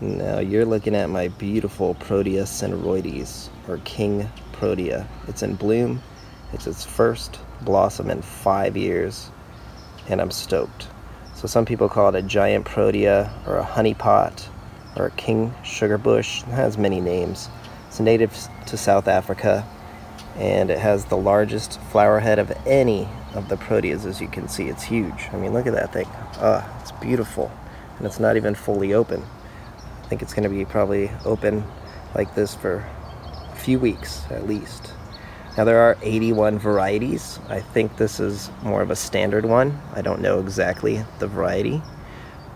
Now you're looking at my beautiful Protea cynaroides, or King Protea. It's in bloom. It's its first blossom in five years, and I'm stoked. So some people call it a giant Protea, or a honeypot, or a king sugar bush. It has many names. It's native to South Africa, and it has the largest flower head of any of the proteas as you can see it's huge I mean look at that thing ah it's beautiful and it's not even fully open I think it's gonna be probably open like this for a few weeks at least now there are 81 varieties I think this is more of a standard one I don't know exactly the variety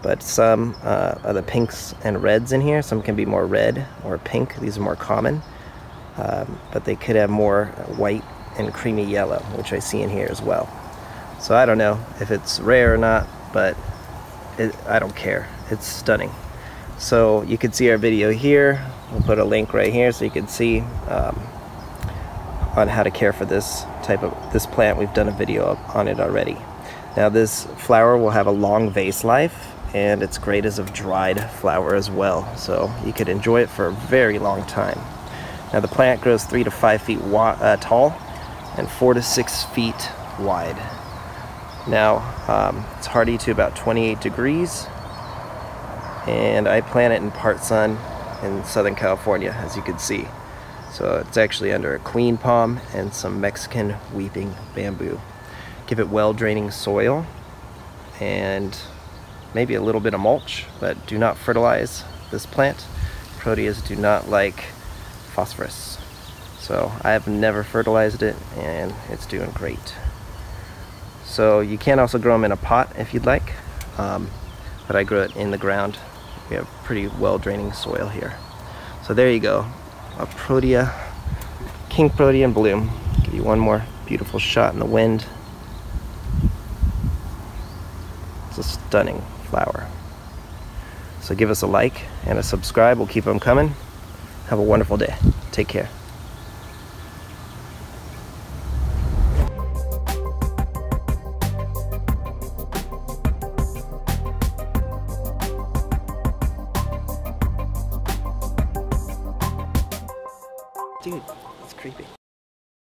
but some uh, are the pinks and reds in here some can be more red or pink these are more common um, but they could have more white and creamy yellow, which I see in here as well. So I don't know if it's rare or not, but it, I don't care. It's stunning. So you can see our video here. We'll put a link right here so you can see um, on how to care for this type of this plant. We've done a video on it already. Now this flower will have a long vase life and it's great as a dried flower as well. So you could enjoy it for a very long time. Now the plant grows three to five feet uh, tall and four to six feet wide. Now um, it's hardy to about 28 degrees and I plant it in part sun in Southern California as you can see. So it's actually under a queen palm and some Mexican weeping bamboo. Give it well draining soil and maybe a little bit of mulch, but do not fertilize this plant. Proteas do not like phosphorus. So I have never fertilized it and it's doing great. So you can also grow them in a pot if you'd like, um, but I grow it in the ground. We have pretty well draining soil here. So there you go, a Protea, King Protea in bloom. Give you one more beautiful shot in the wind. It's a stunning flower. So give us a like and a subscribe. We'll keep them coming. Have a wonderful day. Take care. Dude, it's creepy.